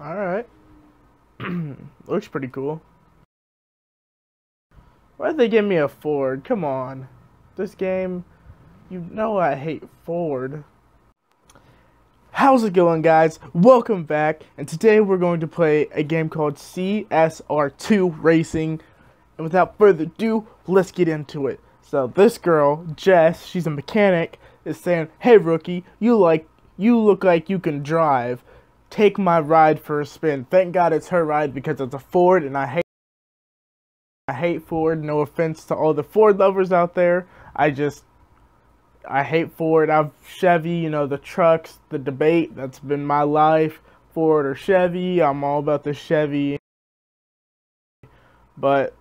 Alright. Looks pretty cool. Why'd they give me a Ford? Come on. This game, you know I hate Ford. How's it going guys? Welcome back and today we're going to play a game called CSR2 Racing and without further ado, let's get into it. So this girl, Jess, she's a mechanic, is saying, Hey rookie, you like you look like you can drive take my ride for a spin. Thank God it's her ride because it's a Ford and I hate I hate Ford. No offense to all the Ford lovers out there. I just I hate Ford. I've Chevy, you know, the trucks, the debate, that's been my life. Ford or Chevy. I'm all about the Chevy. But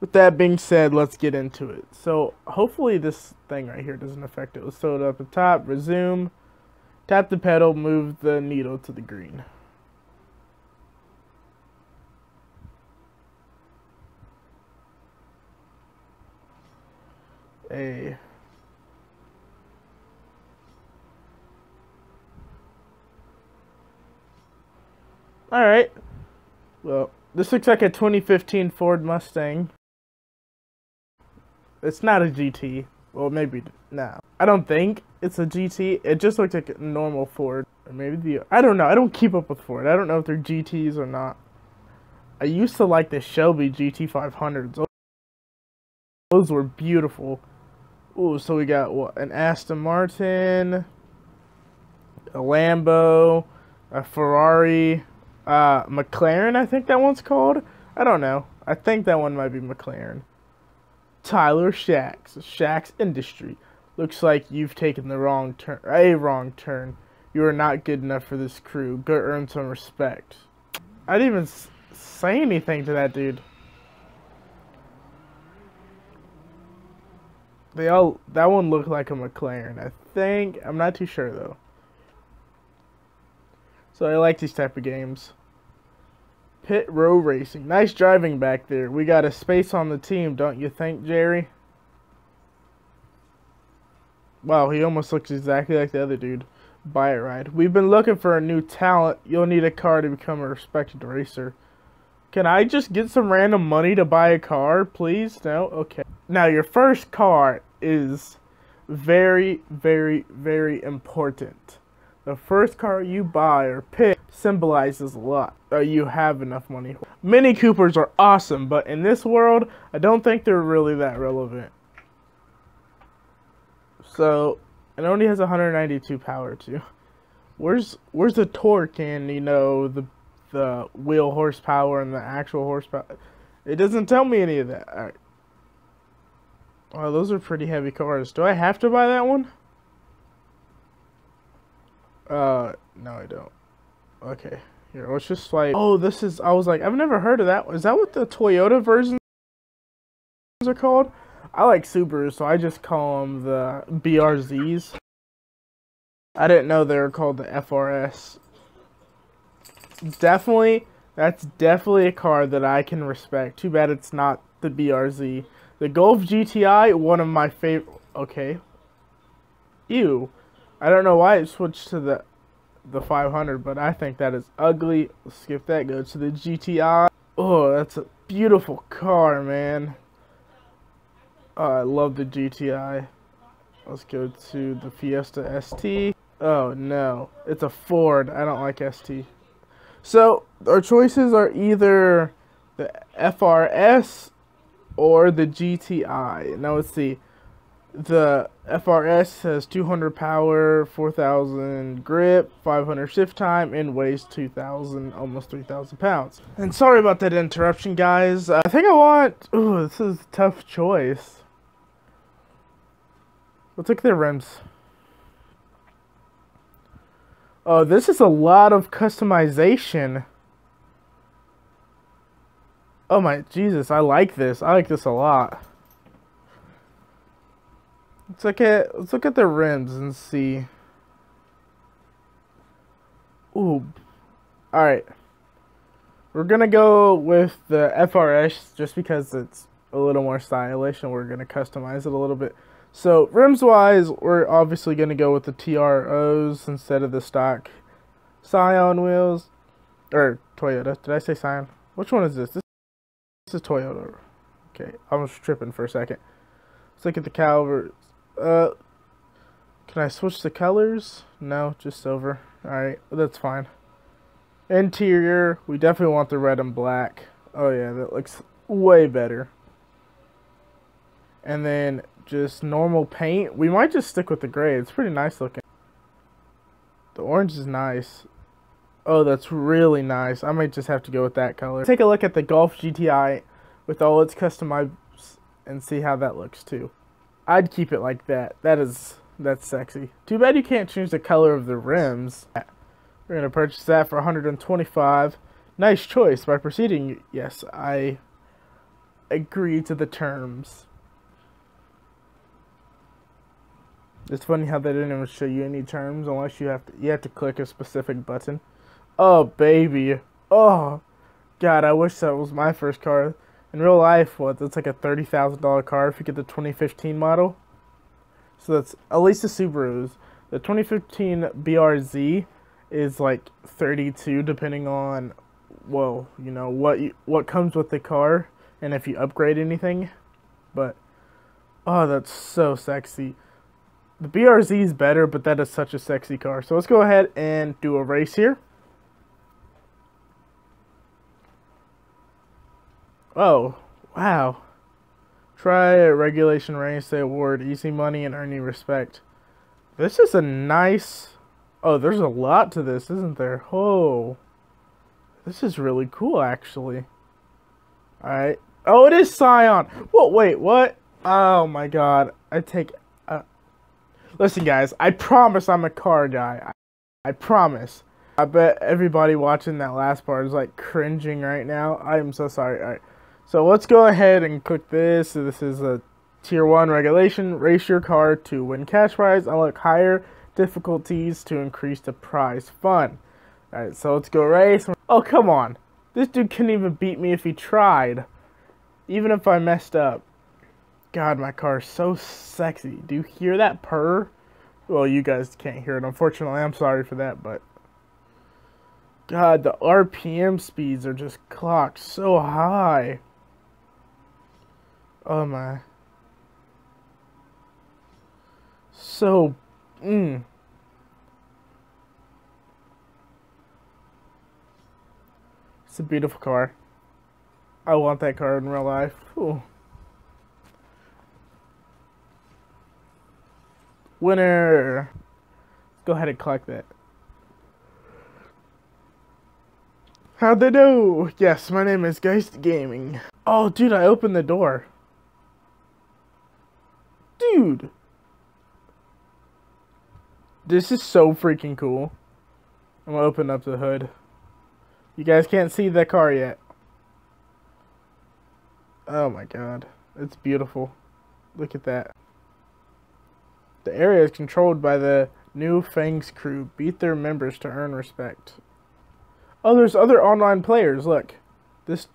with that being said, let's get into it. So hopefully this thing right here doesn't affect it. Let's throw it up the top, resume. Tap the pedal, move the needle to the green. A Alright. Well, this looks like a 2015 Ford Mustang. It's not a GT. Well, maybe now. I don't think it's a GT. It just looks like a normal Ford. Or maybe the... I don't know. I don't keep up with Ford. I don't know if they're GTs or not. I used to like the Shelby GT500s. Those were beautiful. Ooh, so we got what? An Aston Martin, a Lambo, a Ferrari, uh, McLaren, I think that one's called. I don't know. I think that one might be McLaren. Tyler Shacks, Shacks Industry. Looks like you've taken the wrong turn, a wrong turn. You are not good enough for this crew. Go earn some respect. I didn't even say anything to that dude. They all, that one looked like a McLaren. I think, I'm not too sure though. So I like these type of games. Pit Row Racing. Nice driving back there. We got a space on the team, don't you think, Jerry? Wow, he almost looks exactly like the other dude. Buy it ride. We've been looking for a new talent. You'll need a car to become a respected racer. Can I just get some random money to buy a car, please? No? Okay. Now, your first car is very, very, very important. The first car you buy or pick symbolizes a lot. Uh, you have enough money. Mini Coopers are awesome, but in this world, I don't think they're really that relevant. So, it only has 192 power too. Where's where's the torque and you know the the wheel horsepower and the actual horsepower? It doesn't tell me any of that. All right. Oh, those are pretty heavy cars. Do I have to buy that one? Uh, no, I don't. Okay, here, let's just like. Oh, this is. I was like, I've never heard of that. Is that what the Toyota versions are called? I like Subarus, so I just call them the BRZs. I didn't know they were called the FRS. Definitely, that's definitely a car that I can respect. Too bad it's not the BRZ. The Golf GTI, one of my favorite. Okay. Ew. I don't know why it switched to the the 500, but I think that is ugly. Skip that. Go to the GTI. Oh, that's a beautiful car, man. Oh, I love the GTI. Let's go to the Fiesta ST. Oh, no. It's a Ford. I don't like ST. So, our choices are either the FRS or the GTI. Now, let's see the FRS has 200 power, 4000 grip, 500 shift time, and weighs 2000, almost 3000 pounds. And sorry about that interruption, guys. I think I want. Ooh, this is a tough choice. Let's look at their rims. Oh, this is a lot of customization. Oh my Jesus, I like this. I like this a lot. Let's look at let's look at the rims and see. Ooh. Alright. We're gonna go with the FRS just because it's a little more stylish and we're gonna customize it a little bit. So rims wise, we're obviously gonna go with the TROs instead of the stock Scion wheels. Or Toyota. Did I say Scion? Which one is this? This, this is Toyota. Okay, I was tripping for a second. Let's look at the calipers. Uh, can I switch the colors? No, just silver. Alright, that's fine. Interior, we definitely want the red and black. Oh yeah, that looks way better. And then just normal paint. We might just stick with the gray. It's pretty nice looking. The orange is nice. Oh, that's really nice. I might just have to go with that color. Take a look at the Golf GTI with all its customized and see how that looks too. I'd keep it like that. That is that's sexy. Too bad you can't change the color of the rims. We're gonna purchase that for 125. Nice choice. By proceeding, yes, I agree to the terms. It's funny how they didn't even show you any terms unless you have to you have to click a specific button. Oh baby. Oh God, I wish that was my first car. In real life, what it's like a thirty thousand dollar car if you get the twenty fifteen model. So that's at least the Subarus. The 2015 BRZ is like 32 depending on well, you know, what you, what comes with the car and if you upgrade anything. But oh, that's so sexy. The BRZ is better, but that is such a sexy car. So let's go ahead and do a race here. Oh, wow. Try a regulation race. They award easy money and earn you respect. This is a nice... Oh, there's a lot to this, isn't there? Oh. This is really cool, actually. Alright. Oh, it is Scion. What? Wait, what? Oh, my God. I take... Uh... Listen, guys. I promise I'm a car guy. I, I promise. I bet everybody watching that last part is, like, cringing right now. I am so sorry. Alright. So let's go ahead and click this. So this is a tier 1 regulation. Race your car to win cash prize. Unlock higher difficulties to increase the prize fun. Alright, so let's go race. Oh, come on. This dude couldn't even beat me if he tried. Even if I messed up. God, my car is so sexy. Do you hear that purr? Well, you guys can't hear it. Unfortunately, I'm sorry for that, but... God, the RPM speeds are just clocked so high. Oh my. So, mm. It's a beautiful car. I want that car in real life. Ooh. Winner! Go ahead and collect that. How'd they do? Yes, my name is Geist Gaming. Oh, dude, I opened the door. Dude. This is so freaking cool. I'm gonna open up the hood. You guys can't see the car yet. Oh my god. It's beautiful. Look at that. The area is controlled by the new Fangs crew. Beat their members to earn respect. Oh, there's other online players. Look. This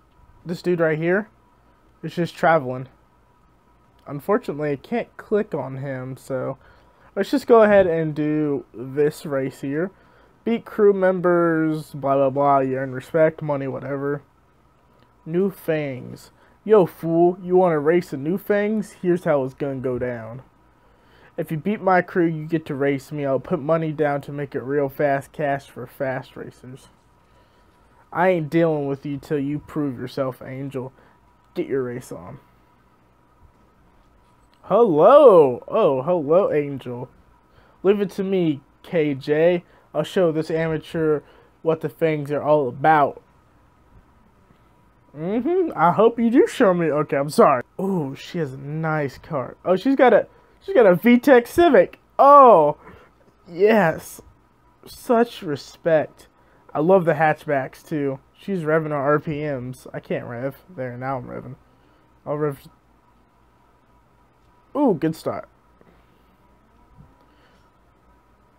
this dude right here is just traveling. Unfortunately, I can't click on him, so let's just go ahead and do this race here. Beat crew members, blah blah blah, you earn respect, money, whatever. New Fangs. Yo, fool, you want to race the New Fangs? Here's how it's gonna go down. If you beat my crew, you get to race me. I'll put money down to make it real fast cash for fast racers. I ain't dealing with you till you prove yourself, Angel. Get your race on. Hello! Oh, hello, Angel. Leave it to me, KJ. I'll show this amateur what the things are all about. Mm-hmm. I hope you do show me. Okay, I'm sorry. Oh, she has a nice car. Oh, she's got a she's got a VTEC Civic. Oh, yes. Such respect. I love the hatchbacks too. She's revving on RPMs. I can't rev. There, now I'm revving. I'll rev Ooh, good start.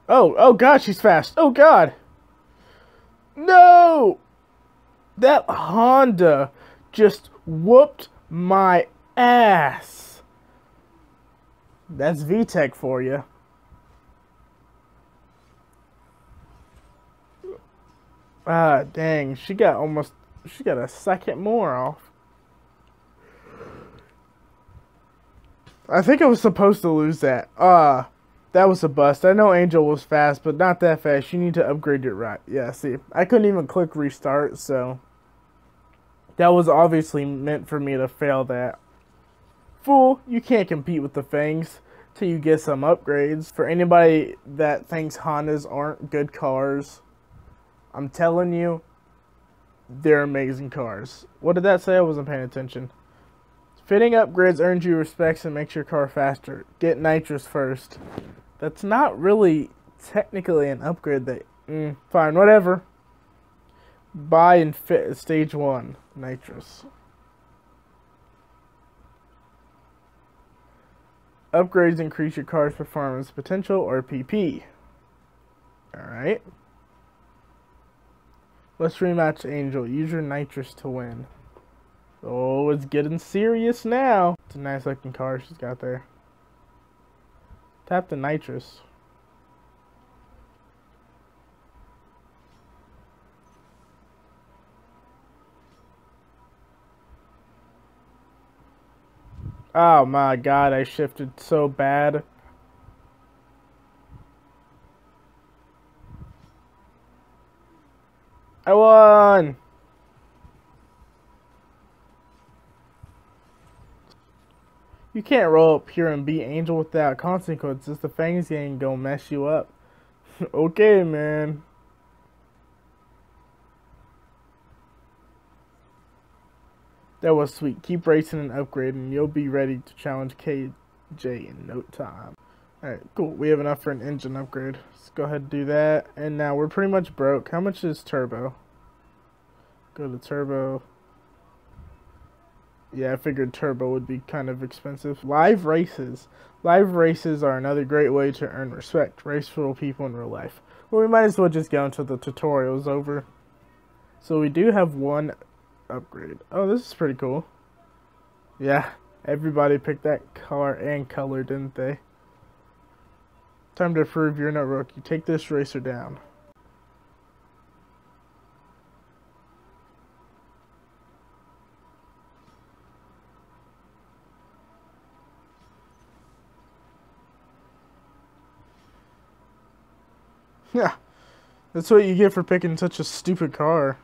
Oh, oh god, she's fast. Oh god. No! That Honda just whooped my ass. That's VTEC for you. Ah, dang. She got almost, she got a second more off. I think I was supposed to lose that. Ah, uh, that was a bust. I know Angel was fast, but not that fast. You need to upgrade your right. Yeah, see, I couldn't even click restart, so that was obviously meant for me to fail that. Fool, you can't compete with the Fangs till you get some upgrades. For anybody that thinks Hondas aren't good cars, I'm telling you, they're amazing cars. What did that say? I wasn't paying attention. Fitting upgrades earns you respects and makes your car faster. Get nitrous first. That's not really technically an upgrade that... Mm, fine, whatever. Buy and fit stage 1. Nitrous. Upgrades increase your car's performance potential or PP. Alright. Let's rematch Angel. Use your nitrous to win. Oh, it's getting serious now. It's a nice looking car she's got there. Tap the nitrous. Oh my god, I shifted so bad. I won! You can't roll up here and be Angel without consequences. The Fangs gang gonna mess you up. okay, man. That was sweet. Keep racing and upgrading. You'll be ready to challenge KJ in no time. Alright, cool. We have enough for an engine upgrade. Let's go ahead and do that. And now we're pretty much broke. How much is turbo? Go to turbo. Yeah, I figured turbo would be kind of expensive. Live races. Live races are another great way to earn respect. Race for people in real life. Well, we might as well just go until the tutorial is over. So we do have one upgrade. Oh, this is pretty cool. Yeah, everybody picked that car and color, didn't they? Time to prove you're not rookie. Take this racer down. Yeah, that's what you get for picking such a stupid car.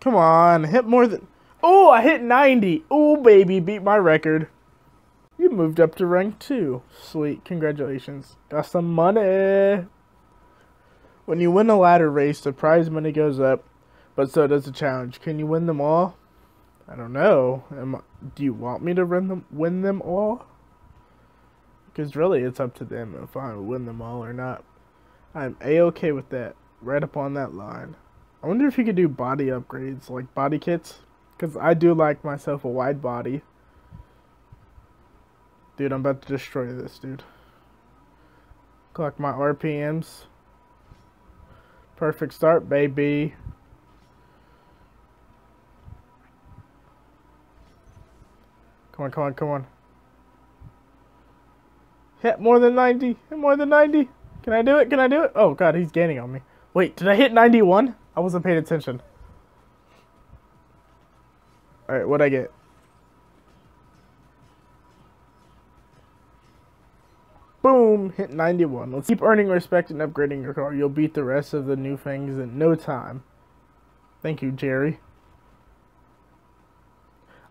Come on, hit more than... Oh, I hit 90. Oh, baby, beat my record. You moved up to rank 2. Sweet, congratulations. Got some money. When you win a ladder race, the prize money goes up, but so does the challenge. Can you win them all? I don't know. Am, do you want me to win them, win them all? Because really, it's up to them if I win them all or not. I'm a-okay with that. Right up on that line. I wonder if you could do body upgrades, like body kits. Because I do like myself a wide body. Dude, I'm about to destroy this, dude. Clock my RPMs. Perfect start, baby. Come on, come on, come on. Hit more than 90. Hit more than 90. Can I do it? Can I do it? Oh, God, he's gaining on me. Wait, did I hit 91? I wasn't paying attention. Alright, what'd I get? Boom! Hit 91. Let's keep earning respect and upgrading your car. You'll beat the rest of the New Fangs in no time. Thank you, Jerry.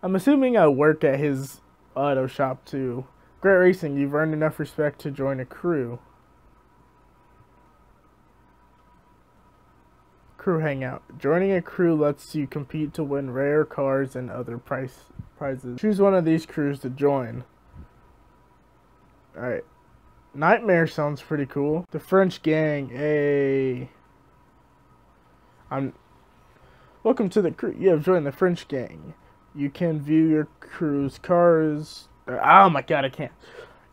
I'm assuming I work at his auto shop too. Great racing. You've earned enough respect to join a crew. Crew Hangout. Joining a crew lets you compete to win rare cars and other price prizes. Choose one of these crews to join. Alright. Nightmare sounds pretty cool. The French Gang. A. I'm. Welcome to the crew. You have joined the French Gang. You can view your crew's cars. Oh my god, I can't.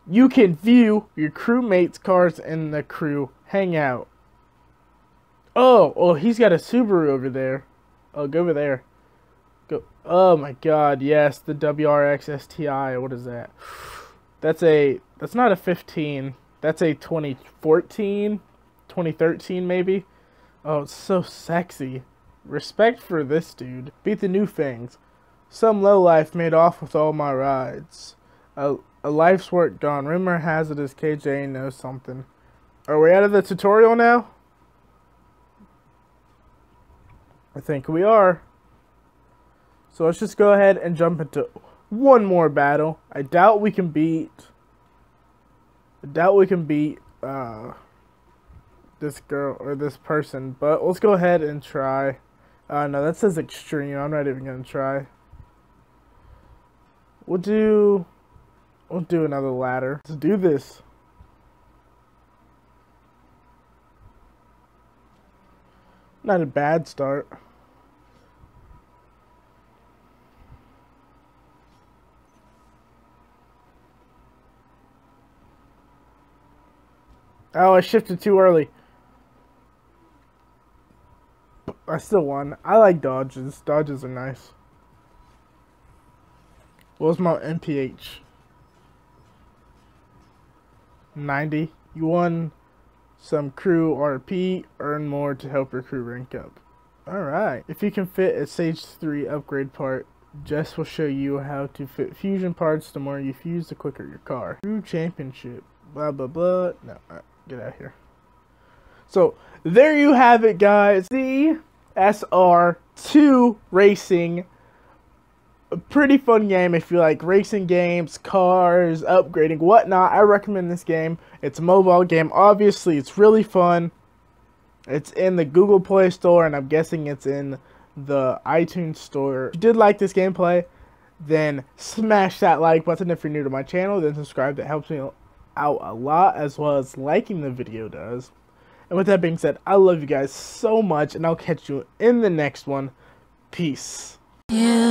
You can view your crewmates' cars in the crew hangout. Oh, oh, he's got a Subaru over there. Oh, go over there. Go. Oh my God, yes, the WRX STI. What is that? That's a. That's not a 15. That's a 2014, 2013 maybe. Oh, it's so sexy. Respect for this dude. Beat the New Fangs. Some lowlife made off with all my rides. A, a life's work gone. Rumor has it as KJ knows something. Are we out of the tutorial now? I think we are. So let's just go ahead and jump into one more battle. I doubt we can beat... I doubt we can beat uh, this girl or this person. But let's go ahead and try. Uh, no, that says extreme. I'm not even going to try. We'll do... We'll do another ladder. Let's do this. Not a bad start. Oh, I shifted too early. I still won. I like dodges. Dodges are nice. What was my MPH? 90. You won some crew RP. Earn more to help your crew rank up. Alright. If you can fit a Stage 3 upgrade part, Jess will show you how to fit fusion parts. The more you fuse, the quicker your car. Crew Championship. Blah, blah, blah. No, right, get out of here. So, there you have it, guys. The SR2 Racing a pretty fun game if you like racing games, cars, upgrading, whatnot. I recommend this game. It's a mobile game. Obviously, it's really fun. It's in the Google Play Store, and I'm guessing it's in the iTunes Store. If you did like this gameplay, then smash that like button if you're new to my channel. Then subscribe. That helps me out a lot, as well as liking the video does. And with that being said, I love you guys so much, and I'll catch you in the next one. Peace. Yeah.